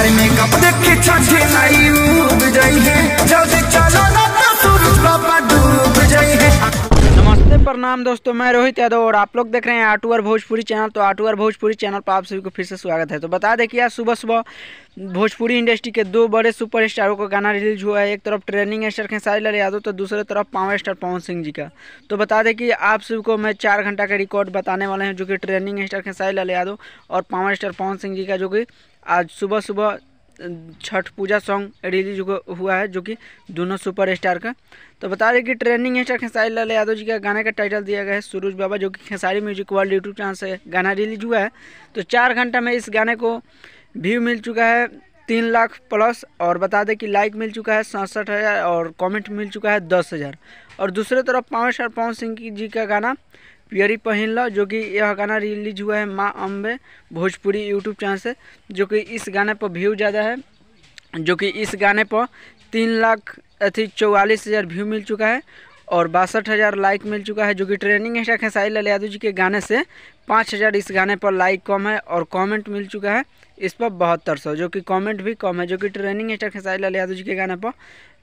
हर makeup देखे छठे नाई उब प्रणाम दोस्तों, मैं रोहित यादव और आप लोग देख रहे हैं आटूअर भोजपुरी चैनल। तो आटूअर भोजपुरी चैनल पर आप सभी को फिर से स्वागत है। तो बता दें कि आज सुबह सुबह भोजपुरी इंडस्ट्री के दो बड़े सुपर स्टारों का गाना रिलीज़ हुआ है। एक तरफ़ ट्रेनिंग स्टार खेसारी लाल यादव तो दूसरे तरफ़ पावर स्टार पवन सिंह जी का। तो बता दें कि आप सभी को मैं चार घंटा का रिकॉर्ड बताने वाले हैं, जो कि ट्रेनिंग स्टार खेसारी लाल यादव और पावर स्टार पवन सिंह जी का, जो कि आज सुबह सुबह छठ पूजा सॉन्ग रिलीज़ हुआ है, जो कि दोनों सुपर स्टार का। तो बता दें कि ट्रेंडिंग स्टार खेसारी, लाल यादव जी का गाने का टाइटल दिया गया है, सूरज बाबा, जो कि Khesari music world YouTube channel से गाना रिलीज़ हुआ है। तो चार घंटा में इस गाने को व्यू मिल चुका है। तीन लाख प्लस, और बता दें कि लाइक मिल चुका है सड़सठ हज़ार और कमेंट मिल चुका है दस हज़ार। और दूसरे तरफ़ पावर स्टार पवन सिंह जी का गाना, पियरी पहन लो, जो कि यह गाना रिलीज़ हुआ है माँ अम्बे भोजपुरी यूट्यूब चैनल से, जो कि इस गाने पर व्यू ज़्यादा है, जो कि इस गाने पर तीन लाख अथी चौवालीस हज़ार व्यू मिल चुका है, और बासठ हज़ार लाइक मिल चुका है, जो कि ट्रेनिंग स्टार खेसारी लाल यादव जी के गाने से, पाँच हज़ार इस गाने पर लाइक कम है और कमेंट मिल चुका है। इस पर बहत्तर सौ, जो कि कमेंट भी कम है, जो कि ट्रेनिंग स्टार खेसारी लाल यादव जी के गाने पर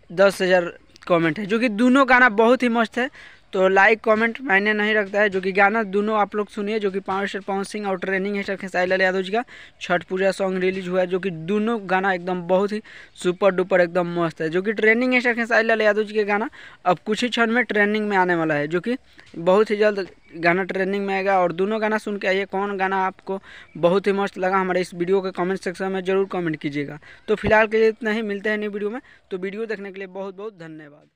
दस हज़ार कॉमेंट है, जो कि दोनों गाना बहुत ही मस्त है। तो लाइक कमेंट मायने नहीं रखता है, जो कि गाना दोनों आप लोग सुनिए, जो कि पावर स्टार पवन सिंह और ट्रेनिंग स्टार खेसारी लाल यादव जी का छठ पूजा सॉन्ग रिलीज़ हुआ है, जो कि दोनों गाना एकदम बहुत ही सुपर डुपर एकदम मस्त है। जो कि ट्रेनिंग स्टार खेसारी लाल यादव जी के गाना अब कुछ ही क्षण में ट्रेंडिंग में आने वाला है, जो कि बहुत ही जल्द गाना ट्रेंडिंग में आएगा और दोनों गाना सुन के आइए। कौन गाना आपको बहुत ही मस्त लगा, हमारे इस वीडियो के कमेंट सेक्शन में ज़रूर कमेंट कीजिएगा। तो फ़िलहाल के लिए इतना ही, मिलते हैं नई वीडियो में। तो वीडियो देखने के लिए बहुत बहुत धन्यवाद।